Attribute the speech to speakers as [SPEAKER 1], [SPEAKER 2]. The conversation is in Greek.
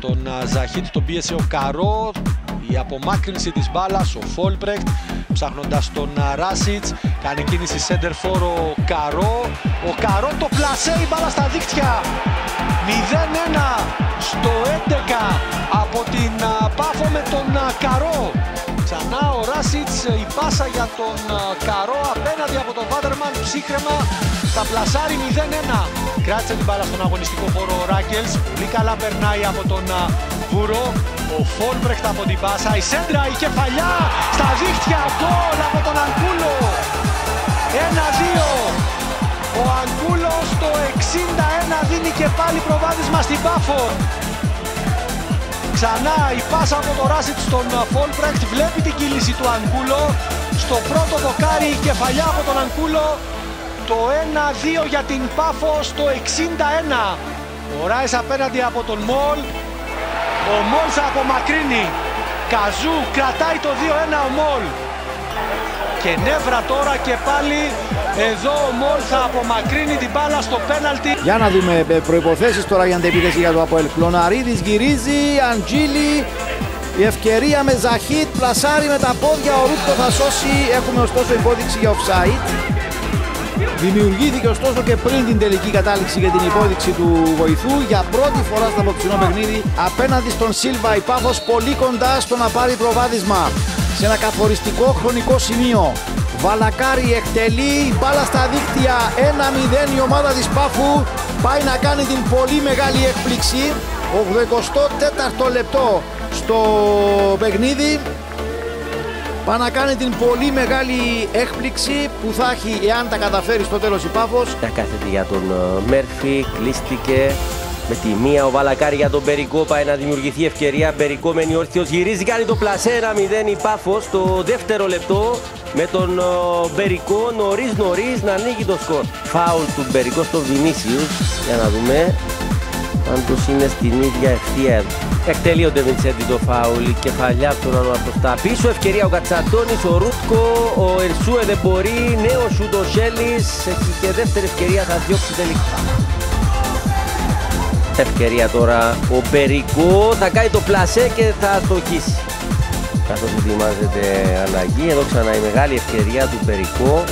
[SPEAKER 1] τον Ζαχίτ, τον πίεσε ο Καρός. Η απομάκρυνση της μπάλας, ο Φόλπρεκτ, ψάχνοντας τον Ράσιτς. Κάνει κίνηση σέντερ φόρο Καρό. Ο Καρό το πλασέ, η μπάλα στα δίκτυα. 0-1 στο 11 η πάσα για τον Καρό απέναντι από τον Βάτερμαν, ψύχρεμα, τα πλασάρει 0-1. Κράτησε την μπάλα στον αγωνιστικό χώρο ο Ράγκελς, πολύ καλά περνάει από τον Βούρο. Ο Φόλμπρεχτ από την πάσα, η σέντρα, η κεφαλιά, στα δίχτυα, γκολ από τον Αγκούλο. 1-2. Ο Αγκούλος στο 61 δίνει και πάλι προβάδισμα στην Πάφο. Ξανά η πάσα από το Ράσιτς στον Φόλπρεκτ βλέπει την κύληση του Αγκούλο. Στο πρώτο δοκάρι η κεφαλιά από τον Αγκούλο. Το 1-2 για την Πάφο στο 61. Ο Ράις απέναντι από τον Μολ. Ο Μολ θα απομακρύνει. Καζού κρατάει το 2-1 ο Μολ. Και νεύρα τώρα και πάλι εδώ ο Μολ θα απομακρύνει την μπάλα στο πέναλτι.
[SPEAKER 2] Για να δούμε ε, προϋποθέσεις τώρα για την επίθεση για το Αποέλ. Κλωναρίδης γυρίζει, Αντζίλη, η ευκαιρία με Ζαχίτ, πλασάρει με τα πόδια, ο Ρούτκο θα σώσει. Έχουμε ωστόσο υπόδειξη για offside. Δημιουργήθηκε ωστόσο και πριν την τελική κατάληξη για την υπόδειξη του βοηθού για πρώτη φορά στο αποψινό παιχνίδι απέναντι στον Σίλβα η Πάφος πολύ κοντά στο να πάρει προβάδισμα σε ένα καθοριστικό χρονικό σημείο. Βαλακάρη εκτελεί, μπάλα στα δίκτυα, 1-0 η ομάδα της Πάφου πάει να κάνει την πολύ μεγάλη έκπληξη. 84ο λεπτό στο παιχνίδι Πάει να κάνει την πολύ μεγάλη έκπληξη που θα έχει εάν τα καταφέρει στο τέλος η Πάφος.
[SPEAKER 3] Τα κάθεται για τον ε, Μέρφυ, κλείστηκε με τη μία ο Βαλακάρη για τον Περικό πάει να δημιουργηθεί ευκαιρία. Περικό μένει όρθιος, γυρίζει, κάνει το πλασέ 1-0 η Πάφος στο δεύτερο λεπτό με τον Περικό νωρίς νωρίς να ανοίγει το σκορ. Φάουλ του Περικό στον Βινίσιους, για να δούμε. Πάντως είναι στην ίδια ευθεία. Εκτελεί ο Ντεβιντσέντη το φάουλ, η κεφαλιά του να μπροστά. Πίσω ευκαιρία ο Κατσατώνης, ο Ρούτκο, ο Ερσούε δεν μπορεί, νέος σου το Σέλης και δεύτερη ευκαιρία θα διώξει τελικά. Ευκαιρία τώρα ο Περικό θα κάνει το πλασέ και θα το χύσει. Καθώς ετοιμάζεται αλλαγή, εδώ ξανά η μεγάλη ευκαιρία του Περικό